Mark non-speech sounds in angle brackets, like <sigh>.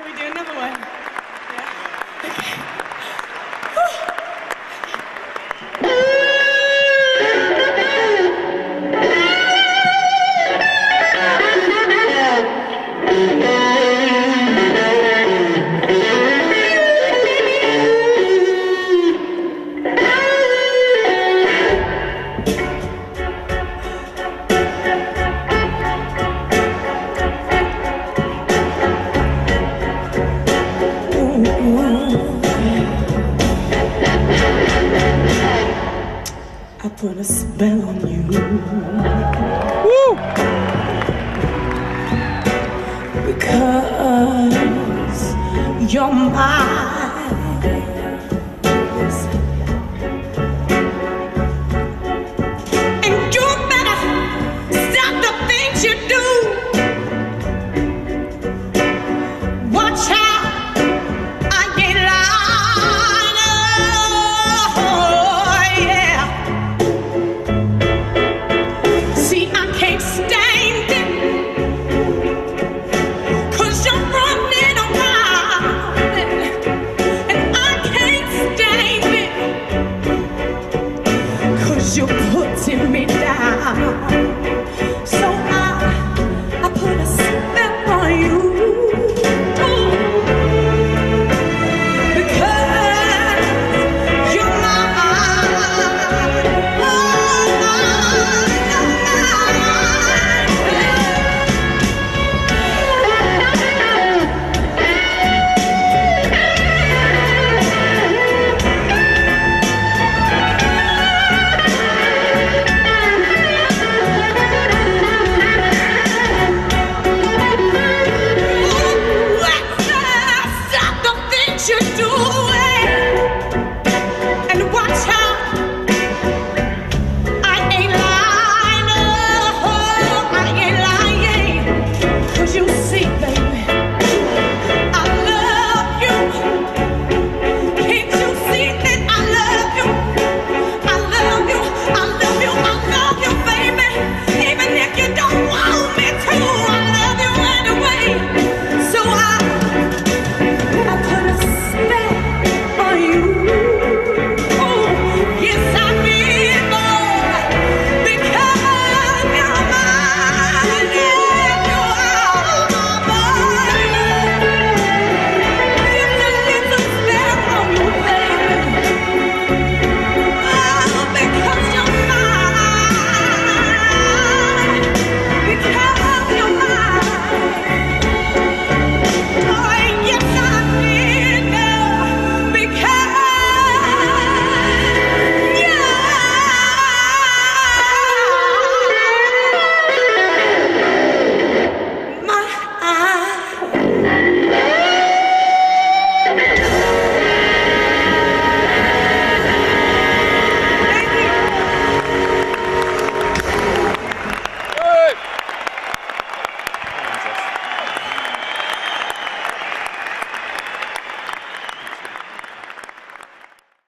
Shall we do another one? <laughs> I put a spell on you. Woo! Because you're mine. 了。